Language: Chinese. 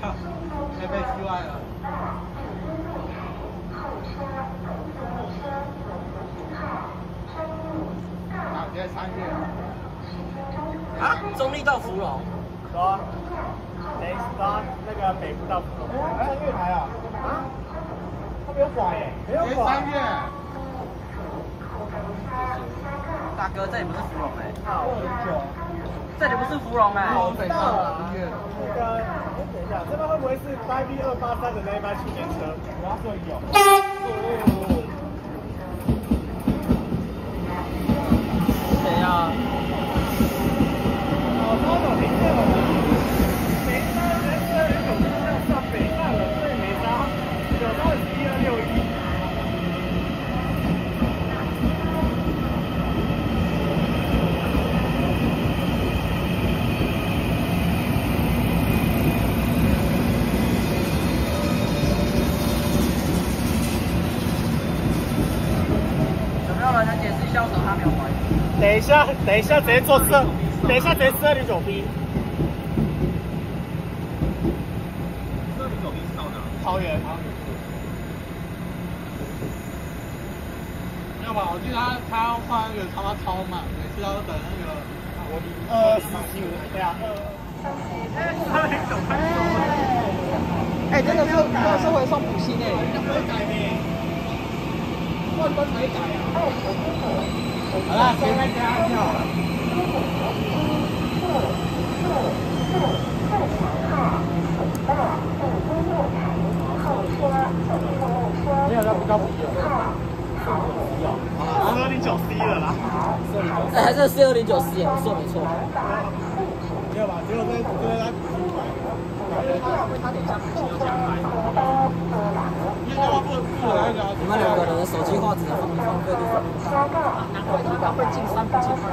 操，被被意外了。啊，今天三月。啊，中立到芙蓉。走啊。北到那个北部到芙蓉。三月台啊？啊？他没有拐耶，没有拐。三月。大哥，这里不是芙蓉哎。好。这里不是芙蓉哎。我知道了。那个，等一下，这边会不会是八 B 二八三的那一班青年车？我要说有。谁呀？哦，超早停车了。没杀人，车人有是要上北站了，所以没杀。有到一二六一。有没有人等一下，等一下，直接坐四，等一下直接四二零九 B。四二零九 B 是到哪？桃园。没有吧？我记得他他要换那个他妈超慢，每次要等那个我二十九，对啊。二零九开哎，真的是真的是会送补芯哎。不会改呢。没改啊。好了，现在加票。没有，那不高不低了。四二零九 C 了啦。这还是四二零九 C 哎，说没错。没有吧？结果这这边他补新买。他等一下补芯又加开。你们两个人手机画质放一放，各地方拿回提高会进三不进二。